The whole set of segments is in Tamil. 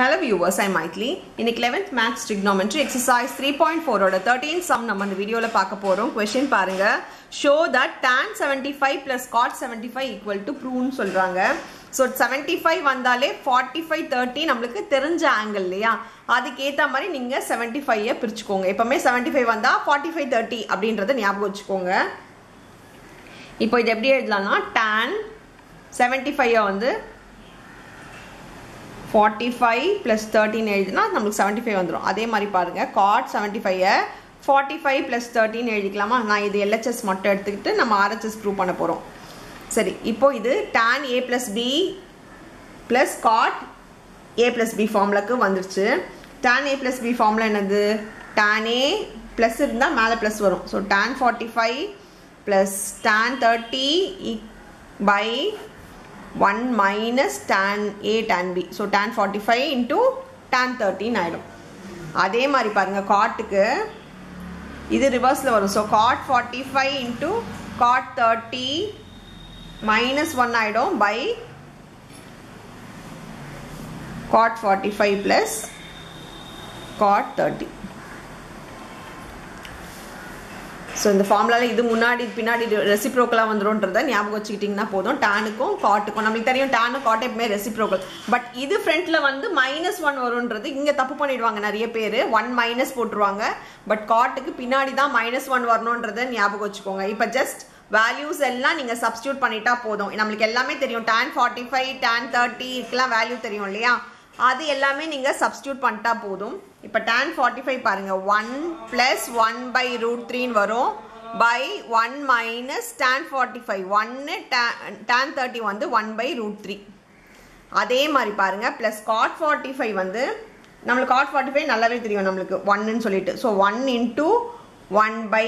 ஹலோ வியூவர்ஸ் ஐ மைட்லி இன்னைக்கு eleventh maths trigonometry exercise three point ஃபோரோட தேர்ட்டீன் சம் நம்ம அந்த வீடியோவில் பார்க்க போகிறோம் கொஷின் பாருங்க. Show that tan seventy five plus cot seventy five equal to ப்ரூன்னு சொல்கிறாங்க ஸோ செவன்ட்டி ஃபைவ் வந்தாலே ஃபார்ட்டி ஃபைவ் தேர்ட்டி நம்மளுக்கு தெரிஞ்ச ஆங்கிள் இல்லையா? அதுக்கேற்ற மாதிரி நீங்கள் செவன்ட்டி ஃபைவை பிரிச்சுக்கோங்க. எப்போவுமே செவன்ட்டி ஃபைவ் வந்தால் ஃபார்ட்டி ஃபைவ் தேர்ட்டி அப்படின்றத ஞாபகம் வச்சுக்கோங்க. இப்போ இது எப்படி எழுதலாம்னா டேன் செவன்ட்டி ஃபைவை வந்து ஃபார்ட்டி ஃபைவ் ப்ளஸ் தேர்ட்டின் எழுதினா நம்மளுக்கு செவன்ட்டி ஃபைவ் வந்துடும் அதே மாதிரி பாருங்கள் காட் செவன்ட்டி ஃபைவை ஃபார்ட்டி ஃபைவ் ப்ளஸ் தேர்ட்டின் எழுதிக்கலாமா? நான் இது எல்ஹெச்எஸ் மட்டும் எடுத்துக்கிட்டு நம்ம ஆர்ஹெச்எஸ் ப்ரூவ் பண்ண போகிறோம் சரி இப்போ இது tan A plus B plus cot A plus B ஃபார்முலாக்கு வந்துருச்சு. Tan A plus B formula என்னது? டேன் ஏ ப்ளஸ் இருந்தால் மேலே ப்ளஸ் வரும். So tan forty five plus tan thirty by 1 minus tan A tan B. Tan tan 45 into tan 13 ஆகிடும் அதே மாதிரி பாருங்கள் காட்டுக்கு இது ரிவர்ஸில் வரும். So cot forty five into cot thirty minus one ஆகிடும் by cot forty five plus cot thirty so இந்த ஃபார்முலாவில் இது முன்னாடி பின்னாடி ரெசிப்ரோக்கலாக வந்துடும்ன்றத ஞாபகம் வச்சுக்கிட்டிங்கன்னா போதும். டேனுக்கும் காட்டுக்கும் நம்மளுக்கு தெரியும் டானு காட்டு எப்பவுமே ரெசிப்ரோக்கல் பட் இது ஃப்ரண்ட்டில் வந்து மைனஸ் ஒன் வரும்ன்றது இங்கே தப்பு பண்ணிடுவாங்க நிறைய பேர். ஒன் மைனஸ் போட்டுருவாங்க. பட் காட்டுக்கு பின்னாடி தான் மைனஸ் ஒன் வரணுன்றத ஞாபகம் வச்சுக்கோங்க. இப்போ ஜஸ்ட் வேல்யூஸ் எல்லாம் நீங்கள் சப்ஸ்டியூட் பண்ணிட்டா போதும். நம்மளுக்கு எல்லாமே தெரியும். Tan forty five tan thirty இதுக்கெல்லாம் வேல்யூ தெரியும் இல்லையா? அது எல்லாமே நீங்கள் சப்ஸ்டியூட் பண்ணிட்டா போதும். இப்போ டேன் ஃபார்ட்டி ஃபைவ் பாருங்கள் one plus one by root த்ரீன்னு வரும். By one minus tan forty five ஒன்று டேன் தேர்ட்டி வந்து ஒன் பை ரூட் த்ரீ அதே மாதிரி பாருங்கள் ப்ளஸ் காட் ஃபார்ட்டி ஃபைவ் வந்து நம்மளுக்கு காட் ஃபார்ட்டி ஃபைவ் நல்லாவே தெரியும் நம்மளுக்கு. ஒன்னுன்னு சொல்லிட்டு. So one into one by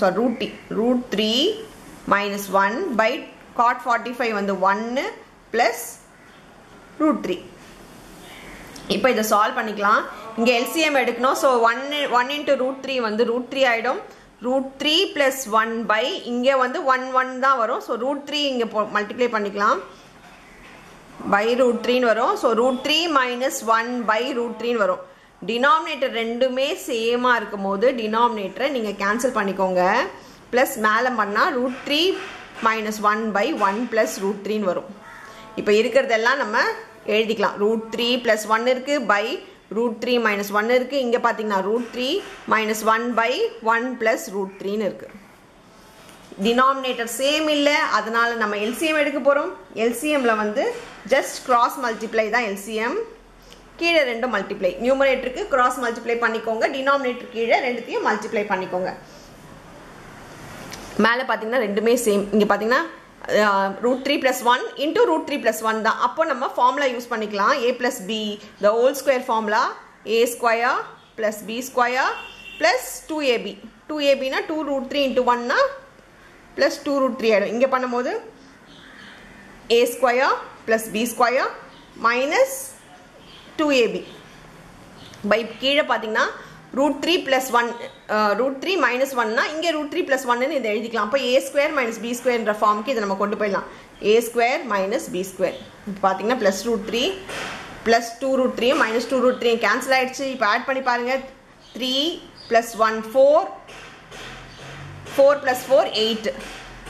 sorry root D root three minus one by cot forty five வந்து ஒன்று ப்ளஸ் ரூட் த்ரீ இப்போ இதை சால்வ் பண்ணிக்கலாம். இங்கே எல்சிஎம் எடுக்கணும். So one one into root three வந்து ரூட் த்ரீ ஆகிடும் root three plus one by இங்கே வந்து ஒன் ஒன் தான் வரும். ஸோ ரூட் த்ரீ இங்கே போ மல்டிப்ளை பண்ணிக்கலாம். பை ரூட் த்ரீன்னு வரும். So root three minus one by root த்ரீன்னு வரும். டினாமினேட்டர் ரெண்டுமே சேமாக இருக்கும் போது டினாமினேட்டரை நீங்கள் கேன்சல் பண்ணிக்கோங்க. ப்ளஸ் மேலே பண்ணால் root three minus one by one plus root த்ரீன்னு வரும். இப்போ இருக்கிறதெல்லாம் நம்ம எழுதிக்கலாம். ரூட் த்ரீ ப்ளஸ் ஒன் இருக்குது by root three minus one இருக்குது இங்கே பார்த்தீங்கன்னா root three minus one by one plus root த்ரீன்னு இருக்குது டினாமினேட்டர் சேம் இல்லை. அதனால் நம்ம எல்சிஎம் எடுக்க போகிறோம் எல்சிஎம்மில் வந்து ஜஸ்ட் கிராஸ் மல்டிப்ளை தான் எல்சிஎம் கீழே ரெண்டும் மல்டிப்ளை நியூமரேட்டருக்கு கிராஸ் மல்டிப்ளை பண்ணிக்கோங்க. டினாமினேட்டர் கீழே ரெண்டுத்தையும் மல்டிப்ளை பண்ணிக்கோங்க. மேலே பார்த்தீங்கன்னா ரெண்டுமே சேம் இங்கே பார்த்தீங்கன்னா root three plus one into root three plus one தான். அப்போ நம்ம ஃபார்முலா யூஸ் பண்ணிக்கலாம். A plus B the whole square formula A square plus B square plus two AB two ஏபினா two root three into ஒன்னா ப்ளஸ் டூ ரூட் த்ரீ ஆகிடும் இங்கே பண்ணும்போது A square plus B square minus two AB by கீழே பார்த்தீங்கன்னா root three plus one root three minus ஒன்னா இங்கே ரூட் த்ரீ ப்ளஸ் ஒன்னு இதை எழுதிக்கலாம். அப்போ ஏ ஸ்கொயர் மைனஸ் பி ஸ்கொயர்ன்ற ஃபார்முக்கு இதை நம்ம கொண்டு போயிடலாம். A square minus B square இப்போ பார்த்தீங்கன்னா plus root three plus two root three minus two root three cancel ஆகிடுச்சு இப்போ ஆட் பண்ணி பாருங்கள் three plus one four four plus four eight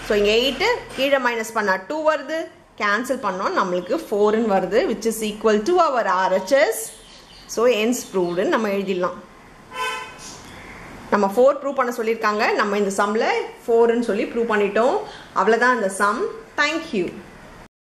so இங்கே எயிட்டு கீழே மைனஸ் பண்ணால் டூ வருது. கேன்சல் பண்ணோம். நம்மளுக்கு ஃபோருன்னு வருது which is equal to our RHS so hence ப்ரூவ்டுன்னு நம்ம எழுதிடலாம். நம்ம ஃபோர் ப்ரூவ் பண்ண சொல்லியிருக்காங்க. நம்ம இந்த சம்மில் ஃபோருன்னு சொல்லி ப்ரூவ் பண்ணிட்டோம். அவ்வளோதான் இந்த சம் தேங்க்யூ